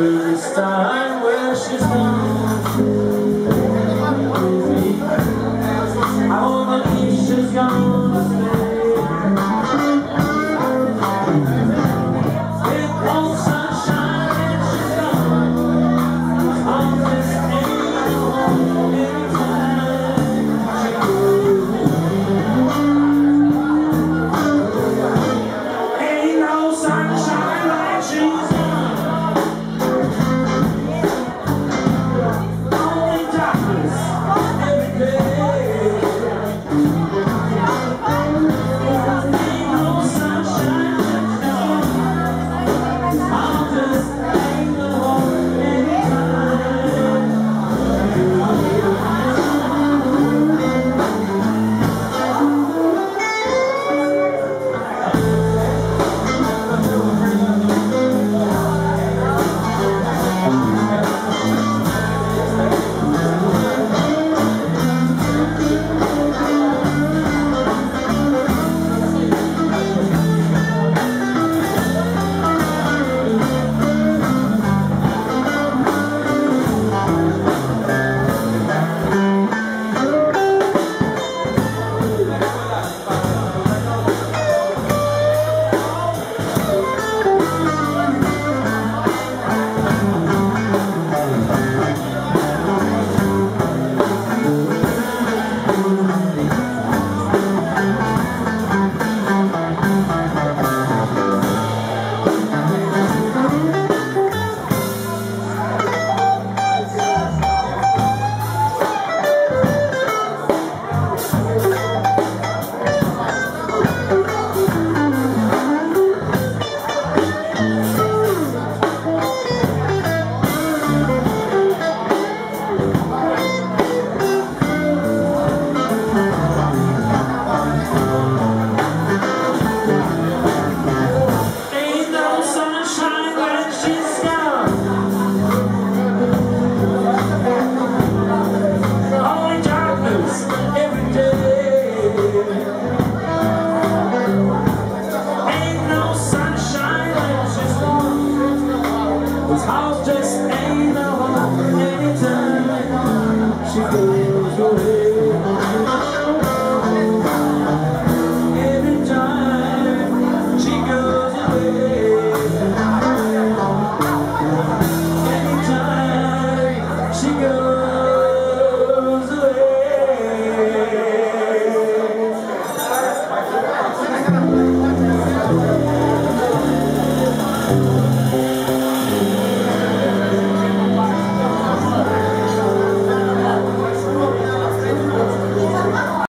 This time where she's gone Every time she goes away.